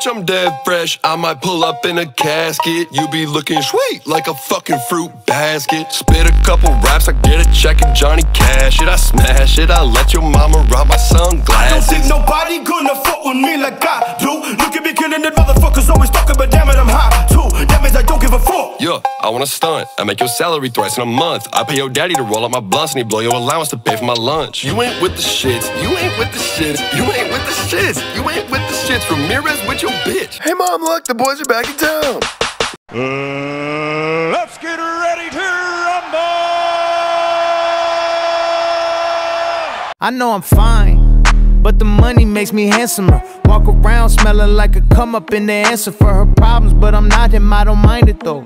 bitch, I'm dead fresh. I might pull up in a casket. You be looking sweet like a fucking fruit basket. Spit a couple raps, I get a check and Johnny Cash it. I smash it, I let your mama rob my sunglasses. Don't think nobody gonna fuck with me like I do. Look at me killing the motherfuckers always talking, but damn it, I'm hot. That means I don't give a fuck. Yeah, I wanna stunt. I make your salary thrice in a month. I pay your daddy to roll up my blunts and he blow your allowance to pay for my lunch. You ain't with the shits. You ain't with the shits. You ain't with the shits. You ain't with the shits. Ramirez with your bitch. Hey, mom, look, the boys are back in town. Uh, let's get ready to rumble. I know I'm fine, but the money makes me handsomer. Walk around smelling like a come up in the answer for her problems, but I'm not him, I don't mind it though.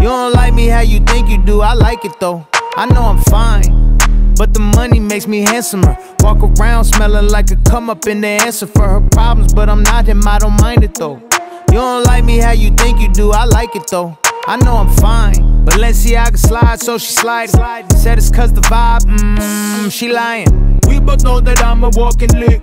You don't like me how you think you do, I like it though. I know I'm fine, but the money makes me handsomer. Walk around smelling like a come up in the answer for her problems, but I'm not him, I don't mind it though. You don't like me how you think you do, I like it though. I know I'm fine, Balenciaga slide, so she slide. Said it's cause the vibe, mmm, she lying. We both know that I'm a walking lick.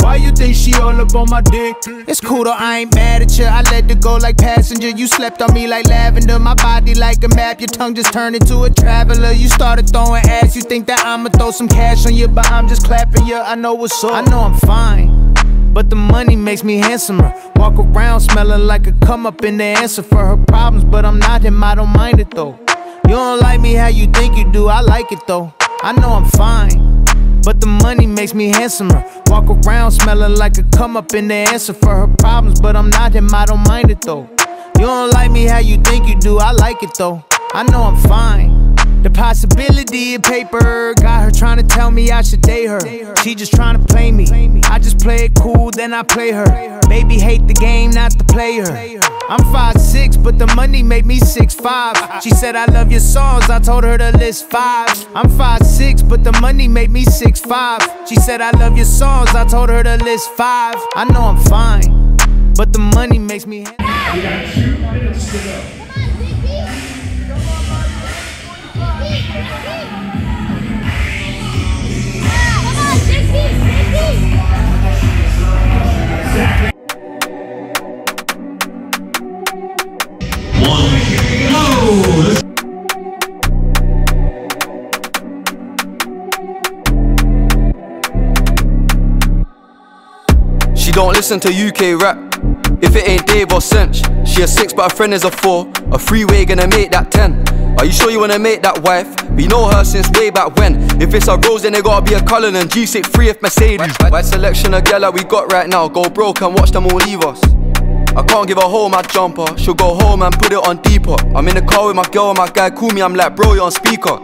Why you think she all up on my dick? It's cool though, I ain't mad at you. I let it go like passenger. You slept on me like lavender. My body like a map. Your tongue just turned into a traveler. You started throwing ass. You think that I'ma throw some cash on you, but I'm just clapping you. I know what's up. I know I'm fine. But the money makes me handsomer. Walk around smelling like a come up in the answer for her problems, but I'm not him, I don't mind it though. You don't like me how you think you do, I like it though. I know I'm fine, but the money makes me handsomer. Walk around smelling like a come up in the answer for her problems, but I'm not him, I don't mind it though. You don't like me how you think you do, I like it though. I know I'm fine. The possibility of paper got her trying to tell me I should date her. She just trying to play me. I just play it cool, then I play her. Baby hate the game, not the player. I'm 5'6, but the money made me 6'5. She said I love your songs, I told her to list five. I'm 5'6, but the money made me 6'5. She said I love your songs, I told her to list five. I know I'm fine, but the money makes me. Got two minutes to go. She don't listen to UK rap. If it ain't Dave or Cench, she a six, but her friend is a four. A freeway gonna make that ten. Are you sure you wanna make that wife? We know her since way back when. If it's a Rolls, then it gotta be a Cullinan and G63 if Mercedes. White selection of that we got right now. Go broke and watch them all leave us. I can't give her home my jumper. She'll go home and put it on deeper. I'm in the car with my girl and my guy call me. I'm like, bro, you're on speaker.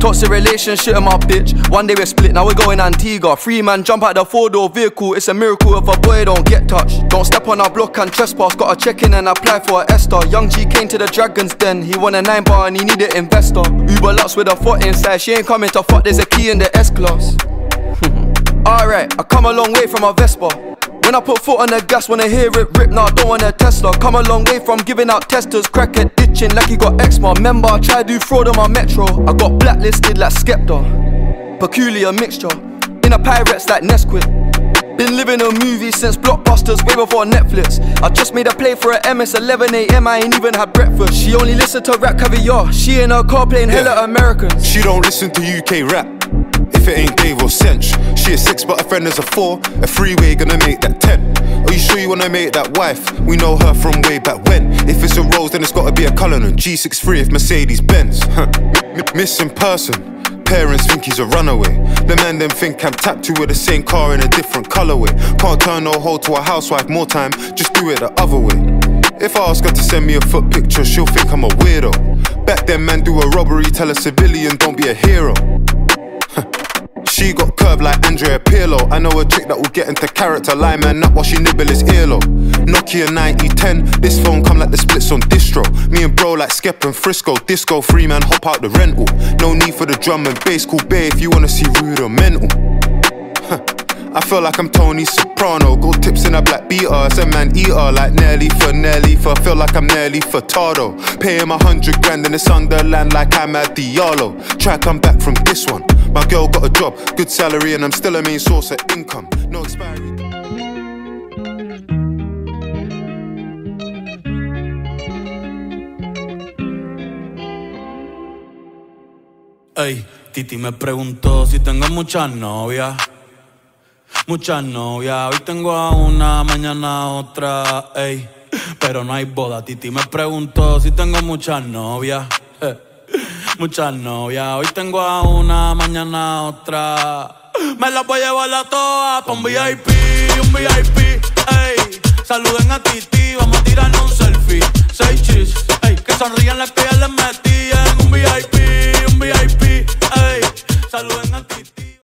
Toxic relationship with my bitch. One day we're split, now we're going Antigua. Free man, jump out the four door vehicle. It's a miracle if a boy don't get touched. Don't step on our block and trespass. Got a check in and apply for a Esther. Young G came to the Dragons Den. He won a nine bar and he needed investor. Uber Lux with a foot inside. She ain't coming to fuck, there's a key in the S class. Alright, I come a long way from a Vespa. When I put foot on the gas, wanna hear it rip, nah, I don't want a Tesla. Come a long way from giving out testers, crack it, ditching like he got eczema. Remember, I tried to do fraud on my metro. I got blacklisted like Skepta. Peculiar mixture, in a pirates like Nesquik. Been living a movie since Blockbusters, way before Netflix. I just made a play for a MS 11am, I ain't even had breakfast. She only listen to RapCaviar, she in her car playing hella Americans. She don't listen to UK rap. If it ain't Dave or Cench, she a six, but her friend is a four. A freeway gonna make that ten. Are you sure you wanna make that wife? We know her from way back when. If it's a Rolls, then it's gotta be a Cullinan. G63 if Mercedes Benz. Missing person. Parents think he's a runaway. The man them think I'm tapped to with the same car in a different colorway. Can't turn no hoe to a housewife more time, just do it the other way. If I ask her to send me a foot picture, she'll think I'm a weirdo. Back then, man, do a robbery, tell a civilian, don't be a hero. I know a chick that will get into character. Line man up while she nibble his earlobe. Nokia 9010. This phone come like the splits on distro. Me and bro like Skep and Frisco. Disco free man, hop out the rental. No need for the drum and bass. Cool bay if you wanna see rude or mental. I feel like I'm Tony Soprano. Gold tips in a black beater. It's man eater. Like Nelly for Nelly for. Feel like I'm Nelly Furtado. Pay him a hundred grand in the Sunderland like I'm Amad Diallo. Try come back from this one. My girl got a job, good salary, and I'm still a main source of income. No expiry. Hey, Titi me preguntó si tengo muchas novias. Muchas novias, hoy tengo a una, mañana a otra, ey. Pero no hay boda, Titi me preguntó si tengo muchas novias. Muchas novias, hoy tengo a una, mañana a otra. Me las voy a llevar a todas pa' un VIP, un VIP, ey. Saluden a Titi,